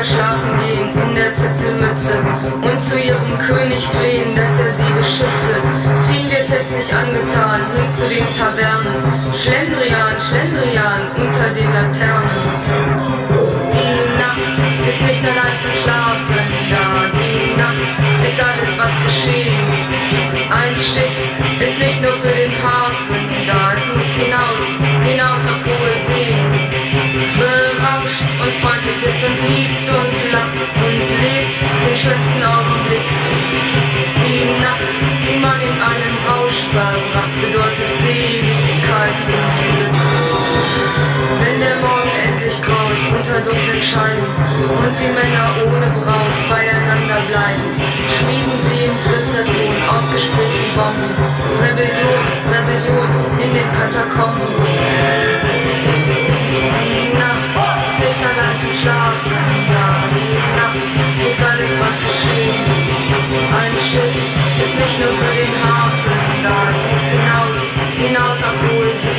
Bürger schlafen gehen in der Zipfelmütze und zu ihrem König flehen, dass er sie beschütze. Ziehen wir festlich angetan hin zu den Tavernen, Schlendrian, Schlendrian unter den Laternen. Die Nacht ist nicht allein zum Schlafen Gott in Seligkeit den Tür. Wenn der Morgen endlich graut unter dunklen Scheiben und die Männer ohne Braut beieinander bleiben, schmieden sie im Flüsterton ausgesprochen Bomben. Rebellion, Rebellion in den Katakomben. Die Nacht ist nicht allein zum Schlafen, ja, die Nacht ist alles, was geschehen. Ein Schiff ist nicht nur für die Who is it?